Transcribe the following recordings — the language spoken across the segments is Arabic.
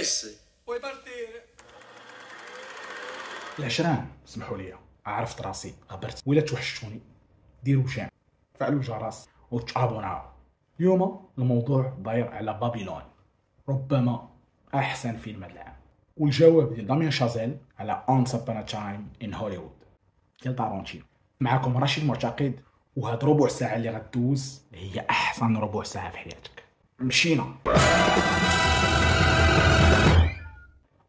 Puoi partire. العشران سمحوا لي. عرفت راسي غبرت. ولا توحشتوني. ديروا j'aime. فعلوا الجرس وتابوناو اليوم الموضوع داير على بابيلون ربما أحسن فيلم هذا العام. والجواب ديال داميان شازيل على Once Upon a Time in Hollywood ديال تارونتينو معكم رشيد معتقد وهاد ربع ساعة اللي غدوز هي أحسن ربع ساعة في حياتك. مشينا.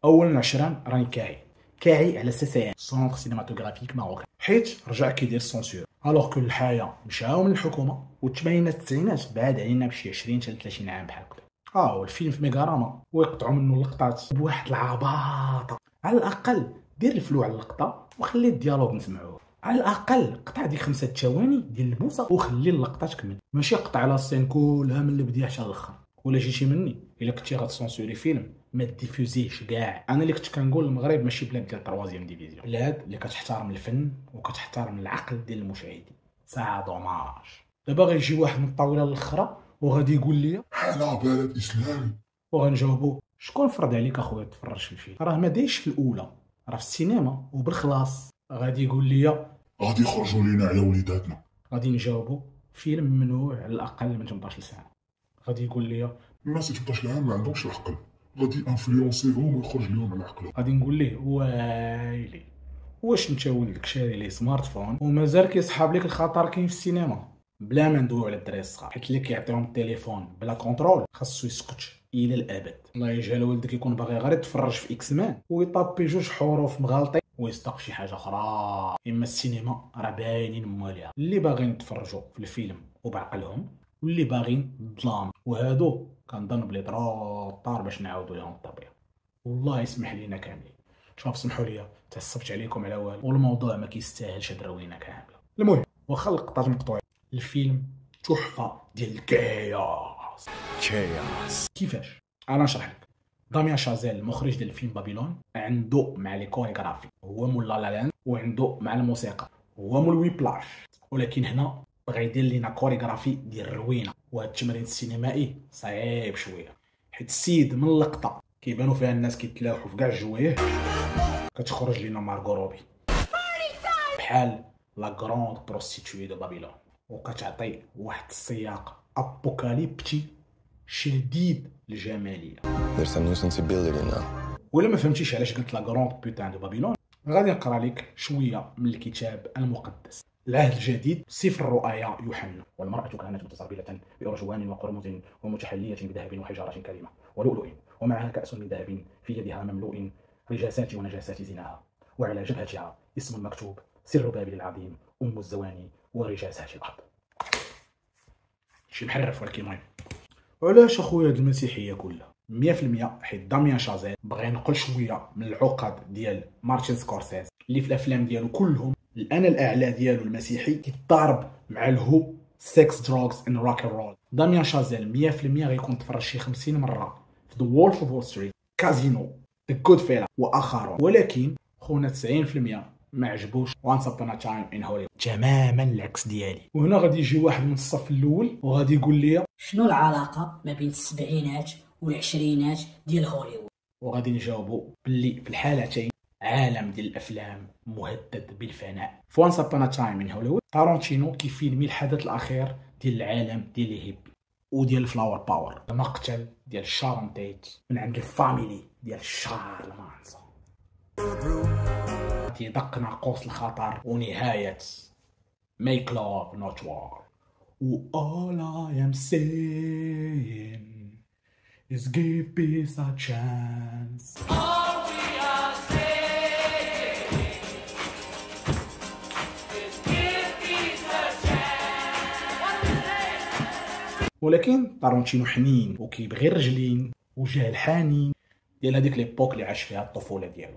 اولا عشران راني كاعي كاعي على سي سي centre cinématographique marocain. حيت رجع كيدير censure. alors que الحياة مشاو من الحكومة والثمانينات التسعينات بعد علينا بشي 20 حتى 30 عام بحال هكا. آه والفيلم في ميغاراما. ويقطعوا منه اللقطات. بواحد العباطة. على الأقل دير ال flou على اللقطة وخلي ال dialogue نسمعوه. على الأقل قطع ديك خمسة ثواني ديال البوسه وخلي اللقطة تكمل. ماشي قطع على ال scène كلها من البدايه حتى الآخر. ولا جيتي مني؟ إلا كنتي غتسونسوري فيلم ما ديفوزيش كاع. أنا اللي كنت كنقول المغرب ماشي بلاد ديال troisième division. بلاد اللي كتحترم الفن وكتحترم العقل ديال المشاهدين. ساعه dommage دابا غيجي واحد من الطاولة الأخرى وغادي يقول لي حنا بلد إسلامي. وغنجاوبو شكون فرض عليك أخويا تفرج في الفيلم؟ راه ما دايزش في الأولى. راه في السينما وبالخلاص. غادي يقول لي غادي يخرجوا لينا على وليداتنا. غادي نجاوبو. فيلم ممنوع على الأقل من 18 سنه غادي يقول لي الناس 18 عام ما عندهمش العقل. غادي انفلونسيهم ويخرج لهم على عقلهم. غادي نقول ليه وايلي واش انت ولدك شاري ليه smartphone ومازال كيسحاب لك الخطر كاين في السينما؟ بلا ما ندويو على الدراري الصغار حيت اللي كيعطيهم التليفون بلا contrôle خاصو يسكت إلى الأبد. الله يجعل ولدك يكون باغي غير يتفرج في إكس مان ويطابي جوج حروف مغالطين ويصدق شي حاجة أخرى. إما السينما راه باينين مواليها اللي باغيين يتفرجوا في الفيلم وبعقلهم واللي باغيين الظلام وهادو كنظن بلي طار باش نعاودوا لهم الطبيعة. والله يسمح لينا كاملين. شوف سمحوا لي تعصبت عليكم على والو والموضوع ما كيستاهلش هاد الروينه كاملة. المهم. واخا اللقطات مقطوعين الفيلم تحفة ديال ال chaos. Chaos. كيفاش؟ أنا نشرح لك. داميان شازيل المخرج ديال الفيلم بابيلون عنده مع les chorégraphies هو مول لا لا لاند وعنده مع الموسيقى. هو مول Whiplash. ولكن هنا بغا يدير لينا كوريغرافي ديال الروينة. وهذا التمرين السينمائي صعيب شوية حيت السيد من اللقطة كيبانوا فيها الناس كيتلاوحوا في كاع الجوايه كتخرج لينا مارغو روبي. بحال la grande prostituée de Babylone وكتعطي واحد السياق apocalyptique شديد الجماليه. ولا ما فهمتيش علاش قلت la grande putain de Babylone غادي نقرأ لك شوية من الكتاب المقدس. العهد الجديد سفر الرؤيا يوحنا والمرأة كانت متسربلة بأرجوان وقرمز ومتحلية بذهب وحجارة كريمة ولؤلؤ ومعها كأس من ذهب في يدها مملوء رجاسات ونجاسات زناها وعلى جبهتها اسم مكتوب سر بابل العظيم أم الزواني ورجاسات الأرض. شي محرف ولكن المهم علاش أخويا هاد المسيحيه كلها 100% حيت داميان شازيل بغى ينقل شوية من العقد ديال مارتن سكورسيز اللي في الأفلام ديالو كلهم. الانا الأعلى ديالو المسيحي كيتضارب مع الهو sex drugs and rock'n'roll داميان شازيل 100% غيكون تفرج شي 50 مرة في The Wolf of Wall Street Casino The Goodfellas واخرون ولكن خونا 90% ما عجبوش Once Upon a Time in Hollywood تماما العكس ديالي. وهنا غادي يجي واحد من الصف الأول وغادي يقول لي شنو العلاقة ما بين السبعينات والعشرينات ديال هوليوود. وغادي نجاوبوا باللي في الحالتين عالم ديال الأفلام مهدد بالفناء. في Once Upon a Time in Hollywood تارونتينو كيفيلمي الحدث الأخير ديال العالم ديال الهيبي وديال ال flower power المقتل ديال شارون تيت من عند ال family ديال شارل مانسون. تيدق ناقوس الخطر ونهاية make love not war و all I am saying. Is give peace a chance. ولكن تارونتينو حنين وكيبغي الرجلين وجاه الحنين ديال هذيك ليبوك اللي عاش فيها الطفولة ديالو.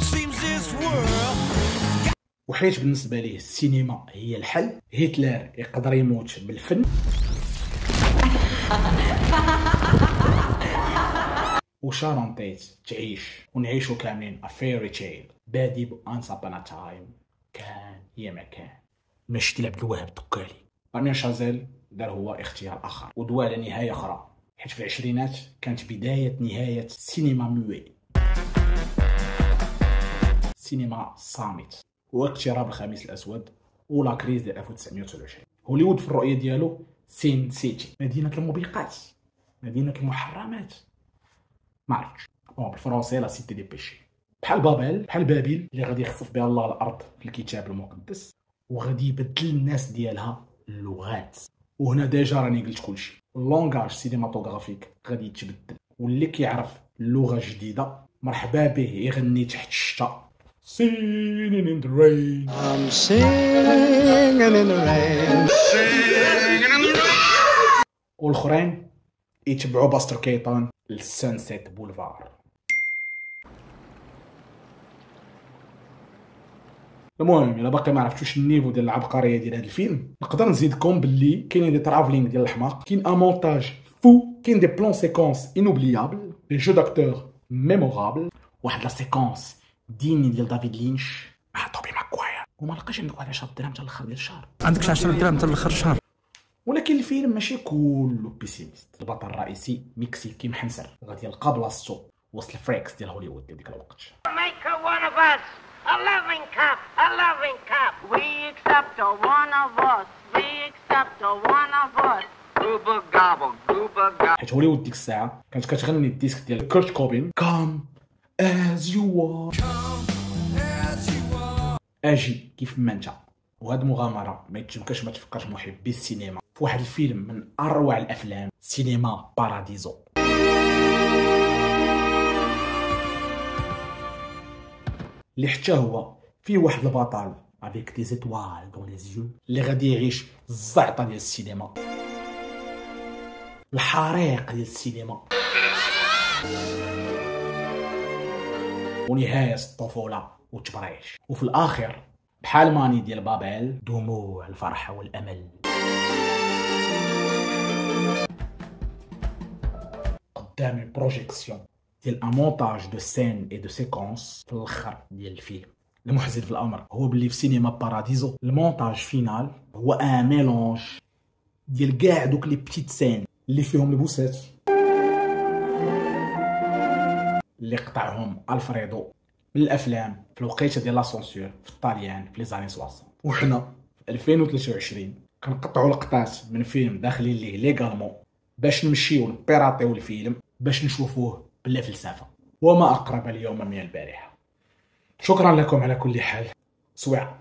Seems this world وحيت بالنسبة ليه السينما هي الحل هتلر يقدر يموت بالفن. وشارون تيت تعيش ونعيشوا كاملين fairy tale. بادي بانس ابانا تايم كان يا ما كان. ماشي ديال عبد الوهاب الدكالي داميان شازيل دار هو اختيار آخر. ودوا على نهايه أخرى. حيت في العشرينات كانت بداية نهاية ال cinéma muet سينما صامت واقتراب الخميس الأسود و la crise ديال 1929 هوليوود في الرؤية ديالو Sin City. مدينة الموبقات مدينة المحرمات. ما عرفتش. bon بالفرنسي la cité du péché. بحال بابل بحال بابل اللي غادي يخسف بها الله الأرض في الكتاب المقدس. وغادي يبدل الناس ديالها اللغات وهنا déjà راني قلت كلشي. ال langage cinématographique غادي يتبدل. واللي كيعرف اللغة جديدة مرحبا به يغني تحت الشتا. Singing in the rain. I'm singing in the rain. والاخرين يتبعوا باستر كيطان للسانسيت بولفار المهم الا باقي ما عرفتوش النيفو ديال العبقرية ديال هذا الفيلم. نقدر نزيدكم باللي كاينين دي ترافلينغ ديال الحماق كاين ان مونتاج فو كاين دي بلون سيكونس انوبليابل دي جو داكتور ميمورابل واحد لا سيكونس ديني ديال دافيد لينش مع توبي ماكواير. وما لقيتش عندك واحد 10 درهم حتى الأخر ديال الشهر. عندك 10 درهم حتى الأخر الشهر. ولكن الفيلم ماشي كله pessimiste البطل الرئيسي مكسيكي محنسر غادي يلقى بلاصتو وسط ال freaks ديال هوليوود ديال ديك الوقت Make her one of us. A loving cup. A loving cup. We accept her one of us. We accept her one of us. Gooba gobble. Gooba gobble. حيت هوليوود ديك الساعة كانت كتغني ال disque ديال كورت كوبين Come As You أجي كيف ما انت وهاد مغامره ما يمكنش ما تفكرش محبي السينما في واحد الفيلم من أروع الأفلام سينما باراديزو. اللي حتى هو فيه واحد البطل avec des étoiles dans les yeux اللي غادي يعيش الزعطة ديال السينما. الحريق ديال السينما. ونهاية الطفولة والتبريش وفي الآخر بحال ماني ديال بابيلون دموع الفرح والأمل. قدامي projection ديال un montage de scènes et de séquences في الآخر ديال الفيلم المحزن في الامر هو باللي في سينما باراديزو ال montage final هو un mélange ديال كاع دوك les petites scènes اللي فيهم البوسات اللي قطعهم الفريدو من الافلام في الوقيته ديال la censure في الطاليان في les années 60 وحنا في 2023 كنقطعوا لقطات من فيلم داخلين ليه légalement باش نمشيو نبيراطيو الفيلم باش نشوفوه بلا فلسفه وما أقرب اليوم من البارحة. شكرا لكم على كل حال. سواع